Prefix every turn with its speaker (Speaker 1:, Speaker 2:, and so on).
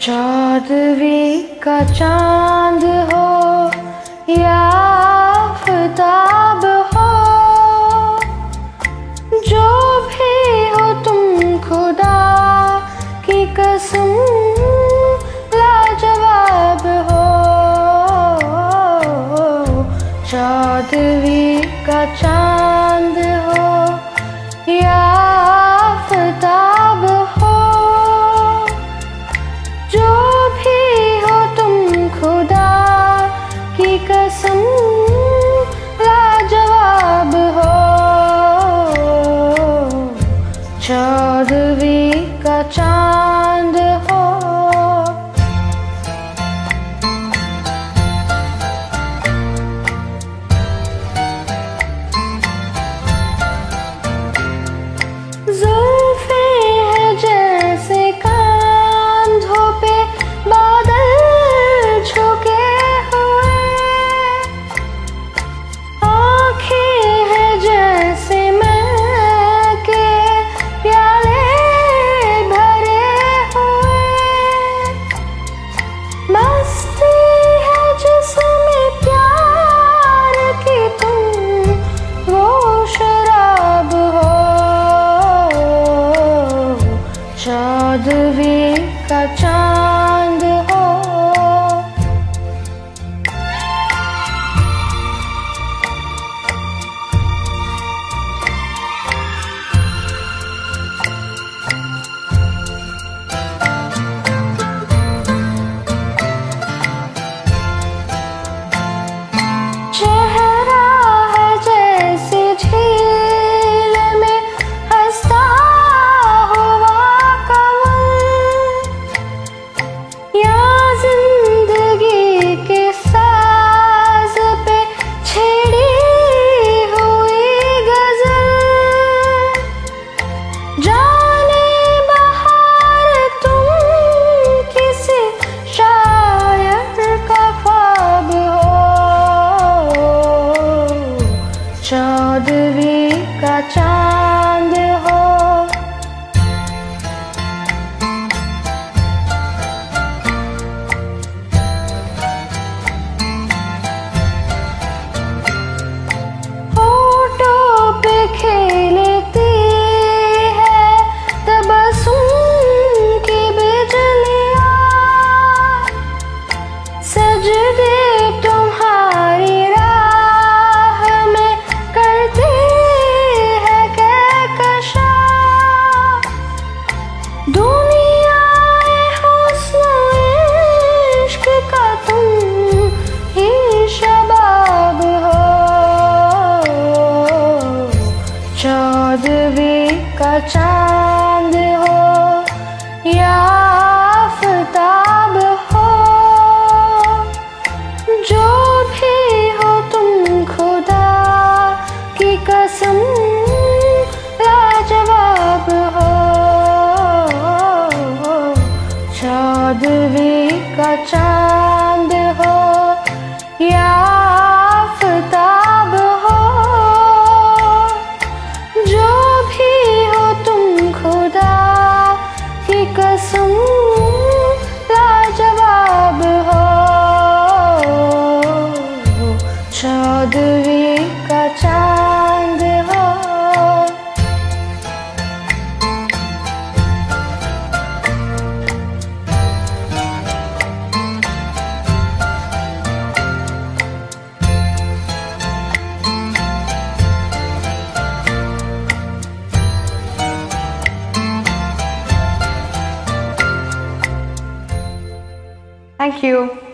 Speaker 1: चादवी का चांद हो या हो जो भी हो तुम खुदा की कसम पृथ्वी का चाँद हो या हो, जो भी हो तुम खुदा की कसम लाजवाब हो। चौदवी चौदवी कच कसम लाजवाब हो। चौधरी का चाँद हो या Thank you.